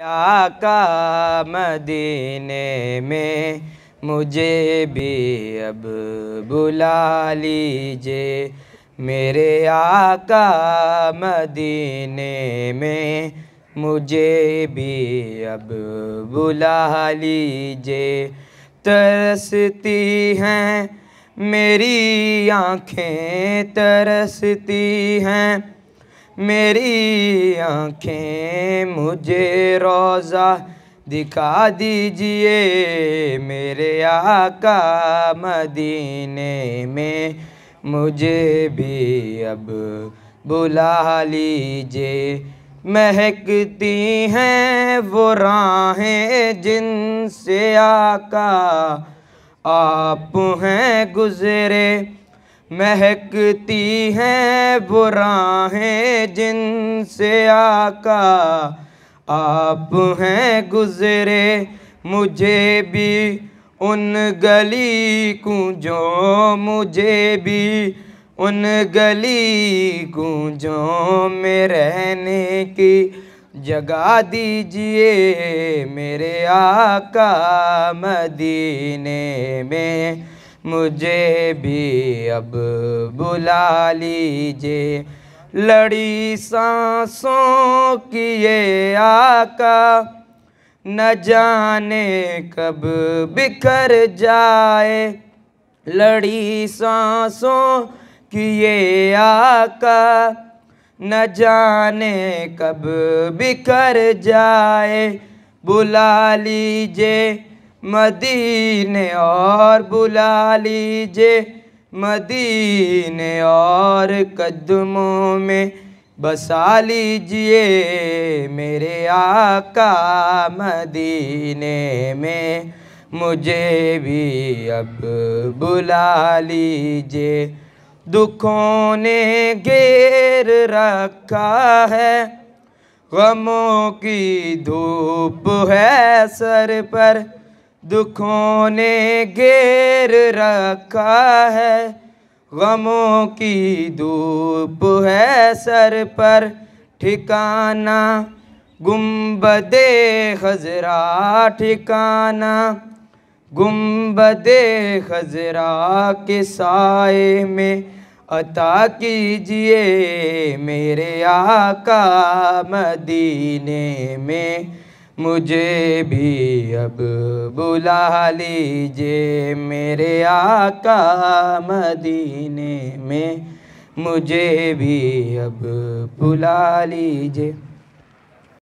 آقا مدینے میں مجھے بھی اب بلا لیجے میرے آقا مدینے میں مجھے بھی اب بلا لیجے ترستی ہیں میری آنکھیں، ترستی ہیں میری آنکھیں مجھے روزہ دکھا دیجیے میرے آقا مدینے میں مجھے بھی اب بلا لیجیے مہکتی ہیں وہ راہیں جن سے آقا آپ ہیں گزرے مہکتی ہیں راہیں جن سے آقا آپ ہیں گزرے مجھے بھی ان گلی کنجوں مجھے بھی ان گلی کنجوں میں رہنے کی جگہ دیجیے میرے آقا مدینے میں مجھے بھی اب بلا لیجے لڑی سانسوں کی یہ آقا، نہ جانے کب بکھر جائے۔ لڑی سانسوں کی یہ آقا، نہ جانے کب بکھر جائے۔ بلا لیجے مدینے اور بلا لیجے مدینے اور قدموں میں بسا لیجیے۔ میرے آقا مدینے میں مجھے بھی اب بلا لیجیے۔ دکھوں نے گیر رکھا ہے۔ غموں کی دھوپ ہے سر پر۔ دکھوں نے گیر رکھا ہے۔ غموں کی دھوپ ہے سر پر۔ ٹھکانہ، گنبد خزرہ ٹھکانہ۔ گنبد خزرہ کے سائے میں عطا کیجیے میرے آقا مدینے میں۔ مجھے بھی اب بلا لیجے میرے آقا مدینے میں مجھے بھی اب بلا لیجے